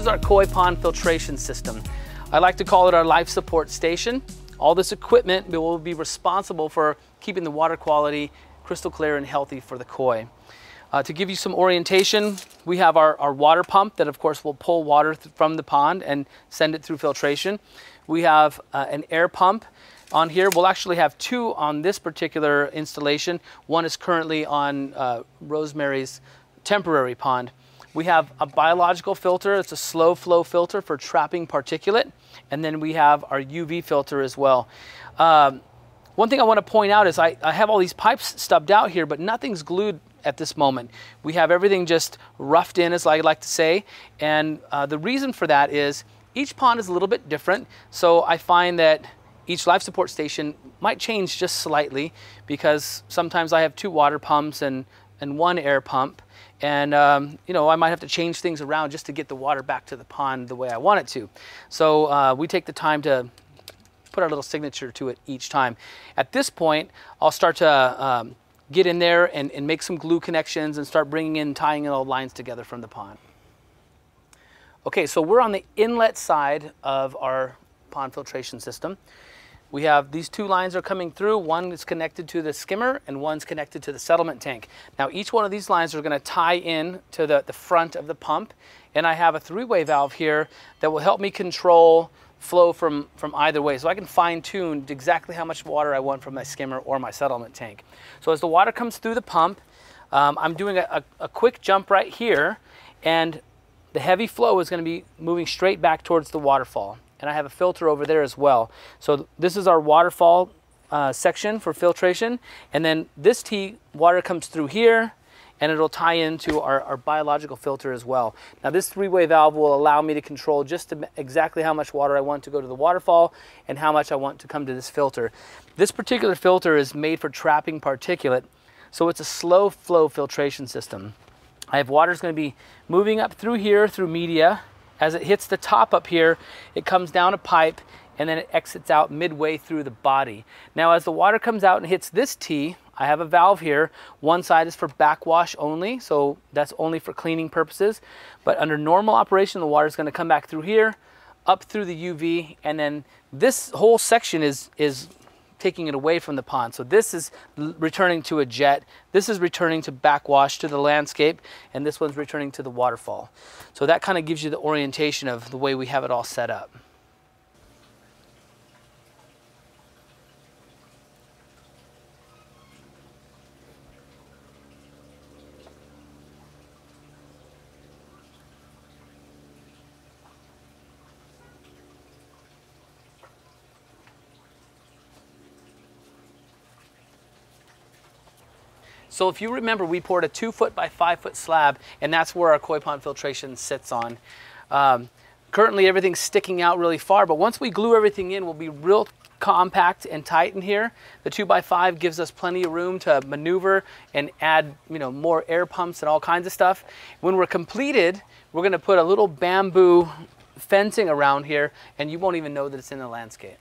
Is our koi pond filtration system. I like to call it our life support station. All this equipment will be responsible for keeping the water quality crystal clear and healthy for the koi. Uh, to give you some orientation, we have our, our water pump that of course will pull water from the pond and send it through filtration. We have uh, an air pump on here. We'll actually have two on this particular installation. One is currently on uh, Rosemary's temporary pond. We have a biological filter. It's a slow flow filter for trapping particulate. And then we have our UV filter as well. Um, one thing I want to point out is I, I have all these pipes stubbed out here, but nothing's glued at this moment. We have everything just roughed in, as I like to say. And uh, the reason for that is each pond is a little bit different. So I find that each life support station might change just slightly because sometimes I have two water pumps and, and one air pump. And, um, you know, I might have to change things around just to get the water back to the pond the way I want it to. So uh, we take the time to put our little signature to it each time. At this point, I'll start to um, get in there and, and make some glue connections and start bringing in, tying in all the lines together from the pond. Okay, so we're on the inlet side of our pond filtration system. We have these two lines are coming through. One is connected to the skimmer and one's connected to the settlement tank. Now each one of these lines are going to tie in to the, the front of the pump. And I have a three-way valve here that will help me control flow from, from either way. So I can fine tune exactly how much water I want from my skimmer or my settlement tank. So as the water comes through the pump, um, I'm doing a, a, a quick jump right here and the heavy flow is going to be moving straight back towards the waterfall and I have a filter over there as well. So this is our waterfall uh, section for filtration. And then this T water comes through here and it'll tie into our, our biological filter as well. Now this three-way valve will allow me to control just exactly how much water I want to go to the waterfall and how much I want to come to this filter. This particular filter is made for trapping particulate, so it's a slow flow filtration system. I have water is going to be moving up through here through media as it hits the top up here, it comes down a pipe and then it exits out midway through the body. Now as the water comes out and hits this T, I have a valve here. One side is for backwash only, so that's only for cleaning purposes. But under normal operation, the water is gonna come back through here, up through the UV, and then this whole section is, is taking it away from the pond. So this is returning to a jet, this is returning to backwash to the landscape, and this one's returning to the waterfall. So that kind of gives you the orientation of the way we have it all set up. So if you remember, we poured a two foot by five foot slab, and that's where our koi pond filtration sits on. Um, currently, everything's sticking out really far, but once we glue everything in, we'll be real compact and tight in here. The two by five gives us plenty of room to maneuver and add, you know, more air pumps and all kinds of stuff. When we're completed, we're gonna put a little bamboo fencing around here and you won't even know that it's in the landscape.